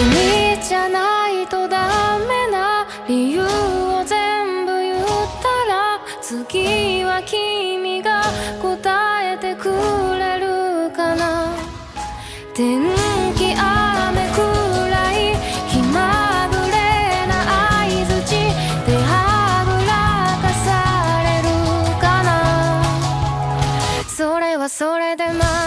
君じゃないとダメな理由を全部言ったら次は君が答えてくれるかな。天気雨くらい気まぐれな相づちではぐらかされるかな。それはそれでまあ